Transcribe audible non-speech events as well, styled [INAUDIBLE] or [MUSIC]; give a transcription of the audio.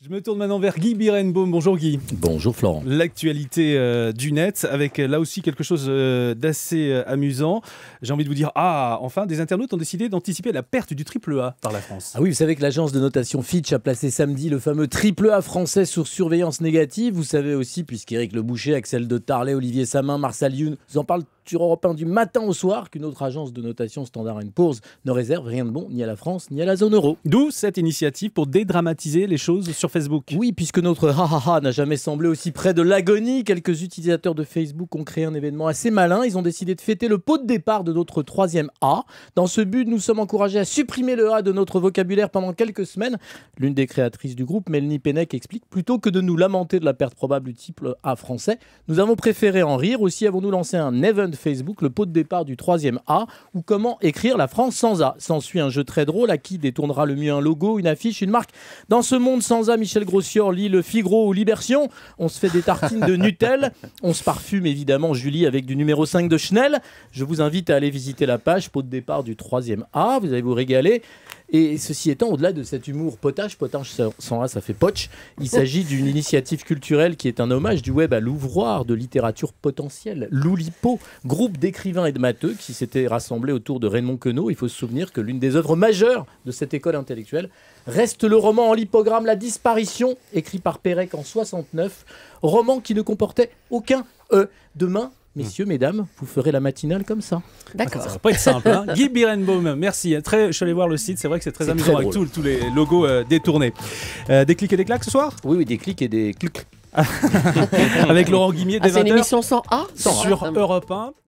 Je me tourne maintenant vers Guy Birenbaum. Bonjour Guy. Bonjour Florent. L'actualité euh, du net avec euh, là aussi quelque chose euh, d'assez euh, amusant. J'ai envie de vous dire, ah, enfin, des internautes ont décidé d'anticiper la perte du triple A par la France. Ah oui, vous savez que l'agence de notation Fitch a placé samedi le fameux triple A français sur surveillance négative. Vous savez aussi, puisqu'Éric Le Boucher, Axel de Tarlet, Olivier Samin, Marcel Youn vous en parlent sur Europe 1 du matin au soir, qu'une autre agence de notation Standard Poor's ne réserve rien de bon ni à la France ni à la zone euro. D'où cette initiative pour dédramatiser les choses sur Facebook. Oui, puisque notre ha-ha-ha n'a jamais semblé aussi près de l'agonie, quelques utilisateurs de Facebook ont créé un événement assez malin. Ils ont décidé de fêter le pot de départ de notre troisième A. Dans ce but, nous sommes encouragés à supprimer le A de notre vocabulaire pendant quelques semaines. L'une des créatrices du groupe, Mélanie Pennec, explique plutôt que de nous lamenter de la perte probable du triple A français, nous avons préféré en rire. Aussi avons-nous lancé un event Facebook, le pot de départ du troisième A, ou comment écrire la France sans A. S'ensuit un jeu très drôle à qui détournera le mieux un logo, une affiche, une marque? Dans ce monde sans A, Michel Grossior lit le Figaro ou Libertion. On se fait des tartines de Nutella. On se parfume évidemment, Julie, avec du numéro 5 de Chanel. Je vous invite à aller visiter la page pot de départ du troisième A. Vous allez vous régaler. Et ceci étant, au-delà de cet humour potage, potage sans A, ça fait poche, il s'agit d'une initiative culturelle qui est un hommage du web à l'ouvroir de littérature potentielle, l'Oulipo, groupe d'écrivains et de matheux qui s'était rassemblé autour de Raymond Queneau. Il faut se souvenir que l'une des œuvres majeures de cette école intellectuelle reste le roman en lipogramme La disparition, écrit par Pérec en 69, roman qui ne comportait aucun E. Demain, Messieurs, mesdames, vous ferez la matinale comme ça. D'accord. Ça va pas être simple. Hein. Guy Birenbaum, merci. Très, je suis allé voir le site, c'est vrai que c'est très amusant très avec tous les logos euh, détournés. Euh, des clics et des claques ce soir? Oui, oui, des clics et des clics. [LAUGHS] Avec Laurent Guimier Ah, c'est une 20h émission sans A sur Europe 1.